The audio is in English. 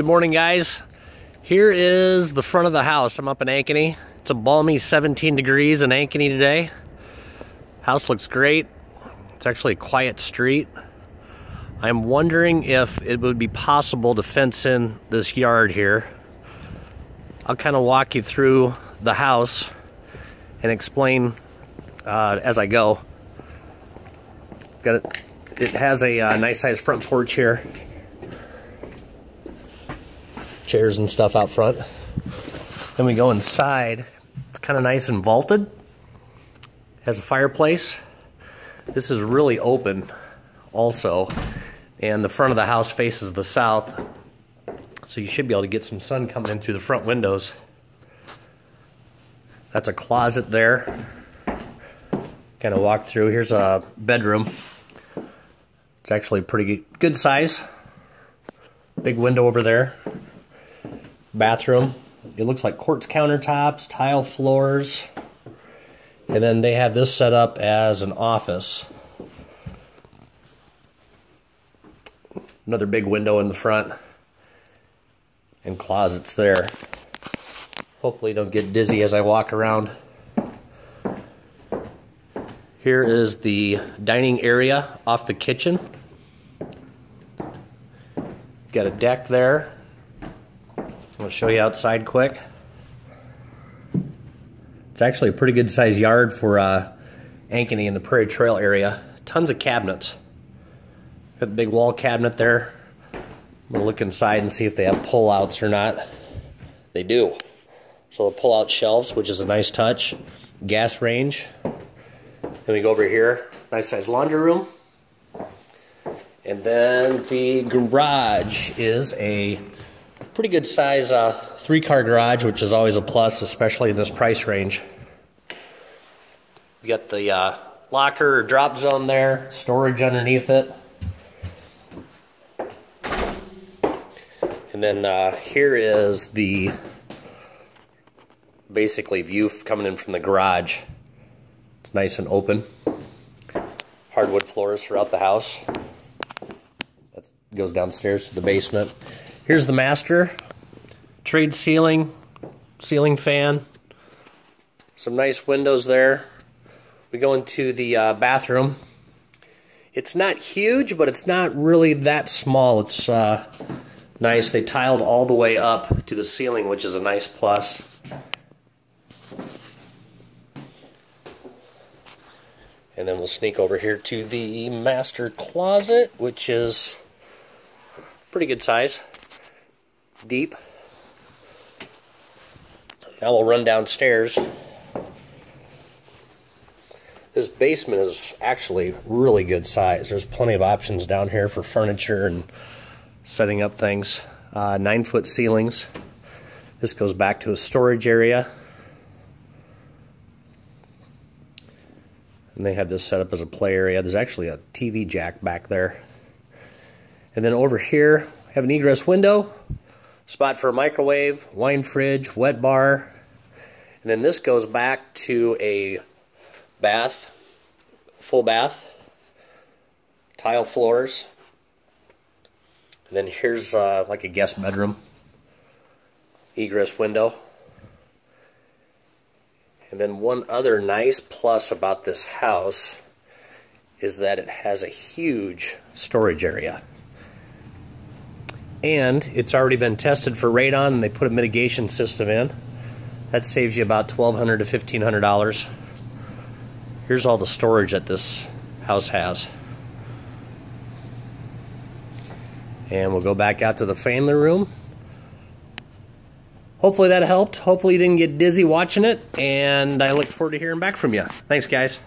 Good morning, guys. Here is the front of the house. I'm up in Ankeny. It's a balmy 17 degrees in Ankeny today. House looks great. It's actually a quiet street. I'm wondering if it would be possible to fence in this yard here. I'll kind of walk you through the house and explain uh, as I go. Got it. It has a uh, nice sized front porch here chairs and stuff out front. Then we go inside. It's kind of nice and vaulted. Has a fireplace. This is really open also. And the front of the house faces the south. So you should be able to get some sun coming in through the front windows. That's a closet there. Kind of walk through. Here's a bedroom. It's actually pretty good size. Big window over there bathroom. It looks like quartz countertops, tile floors, and then they have this set up as an office. Another big window in the front and closets there. Hopefully don't get dizzy as I walk around. Here is the dining area off the kitchen. Got a deck there I'll show you outside quick. It's actually a pretty good sized yard for uh, Ankeny in the Prairie Trail area. Tons of cabinets. Got a big wall cabinet there. I'm gonna look inside and see if they have pull-outs or not. They do. So the pull-out shelves, which is a nice touch. Gas range. Then we go over here, nice sized laundry room. And then the garage is a pretty good size uh, three car garage, which is always a plus, especially in this price range. We got the uh, locker drop zone there, storage underneath it. And then uh, here is the basically view coming in from the garage. It's nice and open. Hardwood floors throughout the house. That goes downstairs to the basement. Here's the master. Trade ceiling, ceiling fan. Some nice windows there. We go into the uh, bathroom. It's not huge, but it's not really that small. It's uh, nice. They tiled all the way up to the ceiling, which is a nice plus. And then we'll sneak over here to the master closet, which is pretty good size deep. Now we'll run downstairs. This basement is actually really good size. There's plenty of options down here for furniture and setting up things. Uh, nine foot ceilings. This goes back to a storage area. And they have this set up as a play area. There's actually a TV jack back there. And then over here, I have an egress window spot for a microwave, wine fridge, wet bar. And then this goes back to a bath, full bath, tile floors. And then here's uh, like a guest bedroom, egress window. And then one other nice plus about this house is that it has a huge storage area and it's already been tested for radon and they put a mitigation system in. That saves you about 1,200 to $1,500. Here's all the storage that this house has. And we'll go back out to the family room. Hopefully that helped. Hopefully you didn't get dizzy watching it. And I look forward to hearing back from you. Thanks, guys.